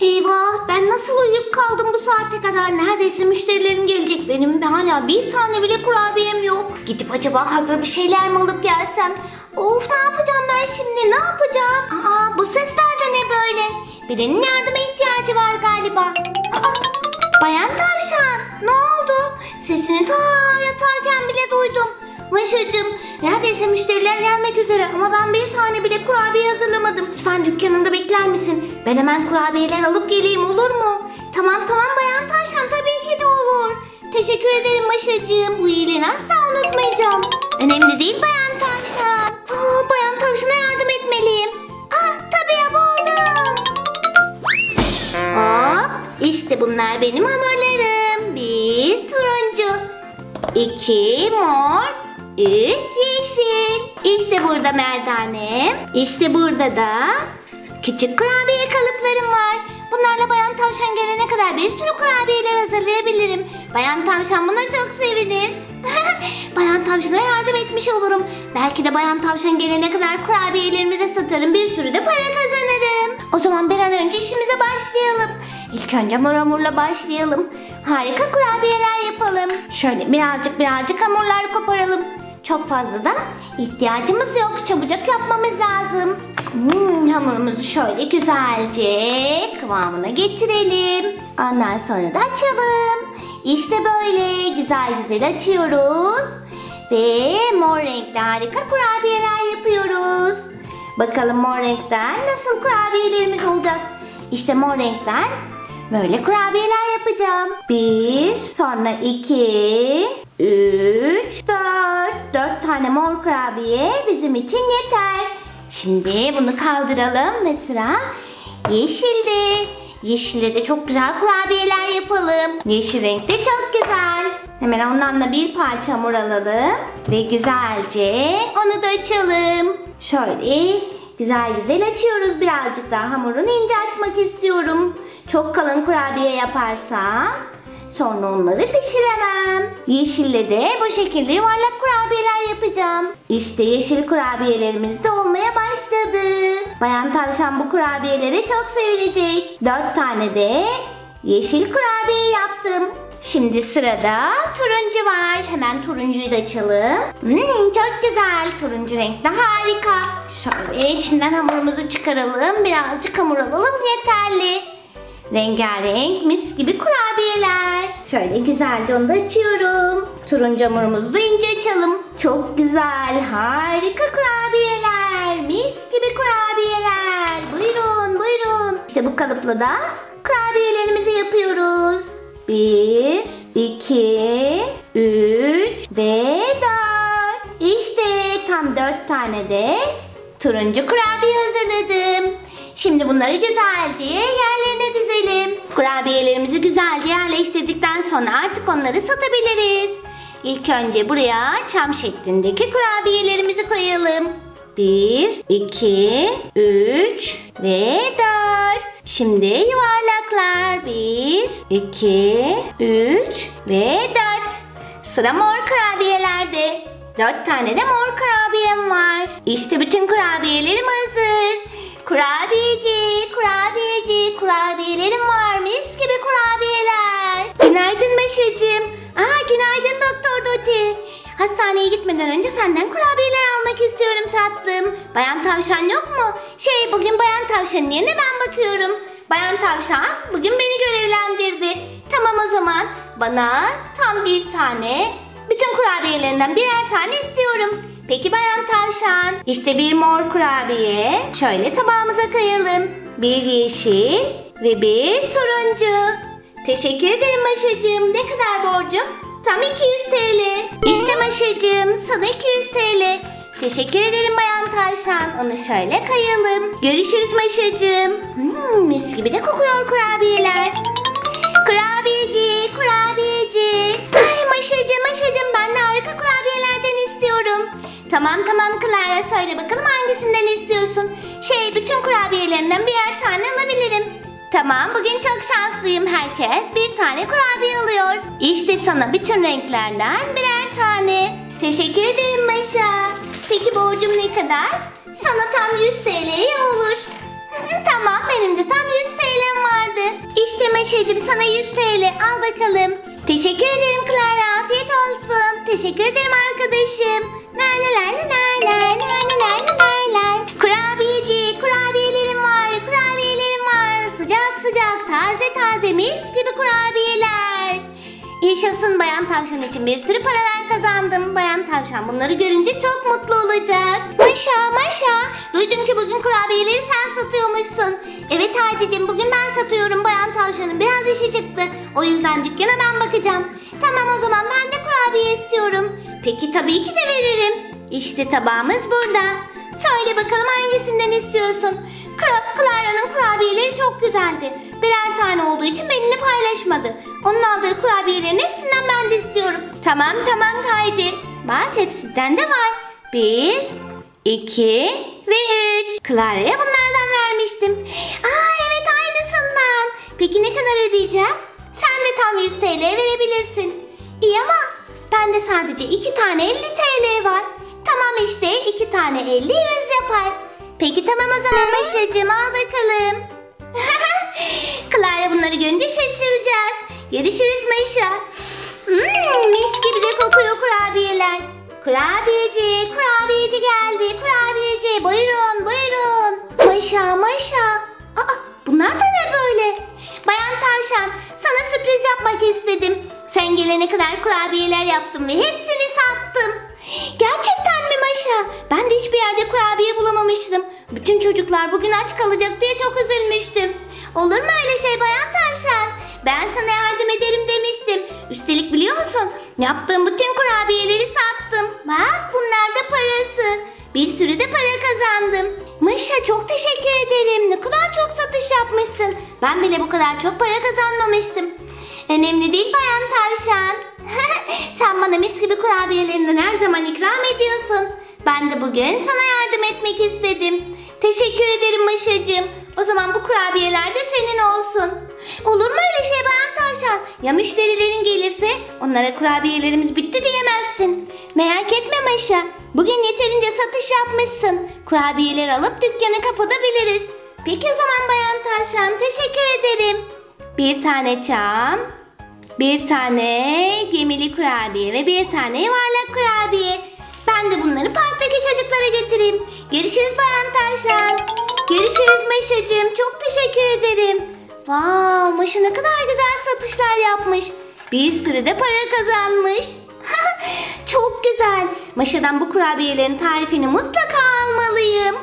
Eyvah ben nasıl uyuyup kaldım bu saate kadar? Neredeyse müşterilerim gelecek. Benim hala bir tane bile kurabiyem yok. Gidip acaba hazır bir şeyler mi alıp gelsem? Of ne yapacağım ben şimdi ne yapacağım? Aa bu sesler de ne böyle? Birinin yardıma ihtiyacı var galiba. Aa, bayan tavşan ne oldu? Sesini ta yatarken bile duydum. Maşacığım neredeyse müşteriler gelmek üzere ama ben bir tane bile kurabiye hazırlamadım. Lütfen dükkanında bekler misin? Ben hemen kurabiyeler alıp geleyim olur mu? Tamam tamam bayan tavşan tabii ki de olur. Teşekkür ederim Maşacığım. Bu iyiliğini asla unutmayacağım. Önemli değil bayan tavşan. Aa, bayan tavşana yardım etmeliyim. Ah tabii ya buldum. Hop işte bunlar benim hamurlarım. Bir turuncu. iki mor. Üç yeşil. İşte burada merdanem. İşte burada da küçük kurabiye kalıplarım var. Bunlarla Bayan Tavşan gelene kadar bir sürü kurabiyeler hazırlayabilirim. Bayan Tavşan buna çok sevinir. Bayan Tavşan'a yardım etmiş olurum. Belki de Bayan Tavşan gelene kadar kurabiyelerimi de satarım. Bir sürü de para kazanırım. O zaman bir an önce işimize başlayalım. İlk önce hamurla başlayalım. Harika kurabiyeler yapalım. Şöyle birazcık birazcık hamurlar koparalım. Çok fazla da ihtiyacımız yok. Çabucak yapmamız lazım. Hmm, hamurumuzu şöyle güzelce kıvamına getirelim. Ondan sonra da açalım. İşte böyle güzel güzel açıyoruz. Ve mor renkli harika kurabiyeler yapıyoruz. Bakalım mor renkten nasıl kurabiyelerimiz olacak. İşte mor renkten böyle kurabiyeler yapacağım. Bir, sonra iki, üç, dört. Dört tane mor kurabiye bizim için yeter. Şimdi bunu kaldıralım ve sıra yeşilde. Yeşilde de çok güzel kurabiyeler yapalım. Yeşil renk de çok güzel. Hemen ondan da bir parça hamur alalım. Ve güzelce onu da açalım. Şöyle güzel güzel açıyoruz. Birazcık daha hamurunu ince açmak istiyorum. Çok kalın kurabiye yaparsam Sonra onları pişiremem. Yeşille de bu şekilde yuvarlak kurabiyeler yapacağım. İşte yeşil kurabiyelerimiz de olmaya başladı. Bayan tavşan bu kurabiyelere çok sevinecek. Dört tane de yeşil kurabiye yaptım. Şimdi sırada turuncu var. Hemen turuncuyu da açalım. Hmm, çok güzel. Turuncu renk de harika. Şöyle içinden hamurumuzu çıkaralım. Birazcık hamur alalım yeterli. Rengarenk mis gibi kurabiyeler. Şöyle güzelce onu da açıyorum. Turuncu hamurumuzu da ince açalım. Çok güzel, harika kurabiyeler. Mis gibi kurabiyeler. Buyurun, buyurun. İşte bu kalıpla da kurabiyelerimizi yapıyoruz. Bir, iki, üç ve dört. İşte tam dört tane de turuncu kurabiye hazırladım. Şimdi bunları güzelce yerlerine dizelim. Kurabiyelerimizi güzelce yerleştirdikten sonra artık onları satabiliriz. İlk önce buraya çam şeklindeki kurabiyelerimizi koyalım. 1, 2, 3 ve 4. Şimdi yuvarlaklar. 1, 2, 3 ve 4. Sıra mor kurabiyelerde. 4 tane de mor kurabiyem var. İşte bütün kurabiyelerim hazır. Kurabiyeci, kurabiyeci, kurabiyelerim var. Mis gibi kurabiyeler. Günaydın Meşe'cim. Aa, günaydın Doktor Doti. Hastaneye gitmeden önce senden kurabiyeler almak istiyorum tatlım. Bayan Tavşan yok mu? Şey bugün Bayan Tavşan'ın yerine ben bakıyorum. Bayan Tavşan bugün beni görevlendirdi. Tamam o zaman bana tam bir tane bütün kurabiyelerinden birer tane istiyorum. Peki Bayan Tavşan. İşte bir mor kurabiye. Şöyle tabağımıza koyalım. Bir yeşil ve bir turuncu. Teşekkür ederim Maşacığım. Ne kadar borcum? Tam 200 TL. İşte Maşacığım sana 200 TL. Teşekkür ederim Bayan Tavşan. Onu şöyle kayalım. Görüşürüz Maşacığım. Hmm, mis gibi de kokuyor kurabiyeler. Kurabiyeci, kurabiyeci. Ay Maşacığım, Maşacığım ben de harika kurabiyelerden istiyorum. Tamam tamam Clara söyle bakalım hangisinden istiyorsun? Şey bütün kurabiyelerinden birer tane alabilirim. Tamam bugün çok şanslıyım. Herkes bir tane kurabiye alıyor. İşte sana bütün renklerden birer tane. Teşekkür ederim Maşa. Peki borcum ne kadar? Sana tam 100 TL'ye olur. tamam benim de tam 100 TL'm vardı. Maşacığım sana 100 TL al bakalım. Teşekkür ederim Clara afiyet olsun. Teşekkür ederim arkadaşım. Lay lay lay lay lay lay lay. Kurabiyeci kurabiyelerim var kurabiyelerim var. Sıcak sıcak taze taze mis gibi. Yaşasın Bayan Tavşan için bir sürü paralar kazandım. Bayan Tavşan bunları görünce çok mutlu olacak. Maşa Maşa duydum ki bugün kurabiyeleri sen satıyormuşsun. Evet Hatice'm bugün ben satıyorum Bayan Tavşan'ın biraz işi çıktı. O yüzden dükkana ben bakacağım. Tamam o zaman ben de kurabiye istiyorum. Peki tabii ki de veririm. İşte tabağımız burada. Söyle bakalım hangisinden istiyorsun? Clara'nın kurabiyeleri çok güzeldi. Birer tane olduğu için benimle paylaşmadı. Onun aldığı kurabiyelerin hepsinden ben de istiyorum. Tamam tamam Haydi. Bak hepsinden de var. Bir, iki ve üç. Clara'ya bunlardan vermiştim. Aa evet aynısından. Peki ne kadar ödeyeceğim? Sen de tam 100 TL verebilirsin. İyi ama bende sadece iki tane 50 TL var. Tamam işte iki tane 50 100 yapar. Peki tamam o zaman Maşacığım al bakalım. Clara bunları görünce. Görüşürüz Maşa. Hmm, mis gibi de kokuyor kurabiyeler. Kurabiyeci, kurabiyeci geldi. Kurabiyeci, buyurun, buyurun. Maşa, Maşa. Aa, bunlar da ne böyle? Bayan Tavşan, sana sürpriz yapmak istedim. Sen gelene kadar kurabiyeler yaptım ve hepsini sattım. Gerçekten mi Maşa? Ben de hiçbir yerde kurabiye bulamamıştım. Bütün çocuklar bugün aç kalacak diye çok üzülmüştüm. Olur mu öyle şey Bayan Tavşan? Ben sana. Üstelik biliyor musun? Yaptığım bütün kurabiyeleri sattım. Bak bunlar da parası. Bir sürü de para kazandım. Maşa çok teşekkür ederim. Ne kadar çok satış yapmışsın. Ben bile bu kadar çok para kazanmamıştım. Önemli değil Bayan Tavşan. Sen bana mis gibi kurabiyelerinden her zaman ikram ediyorsun. Ben de bugün sana yardım etmek istedim. Teşekkür ederim Maşacığım. O zaman bu kurabiyeler de senin olsun. Olur mu öyle Tavşan? Ya müşterilerin gelirse onlara kurabiyelerimiz bitti diyemezsin. Merak etme Maşa. Bugün yeterince satış yapmışsın. Kurabiyeleri alıp dükkanı kapatabiliriz. Peki o zaman Bayan Tavşan teşekkür ederim. Bir tane çam, bir tane gemili kurabiye ve bir tane yuvarlak kurabiye. Ben de bunları parktaki çocuklara götüreyim. Görüşürüz Bayan Tavşan. Görüşürüz Maşacığım. Çok teşekkür ederim. Vav Maşa ne kadar güzel satışlar yapmış. Bir sürü de para kazanmış. Çok güzel. Maşa'dan bu kurabiyelerin tarifini mutlaka almalıyım.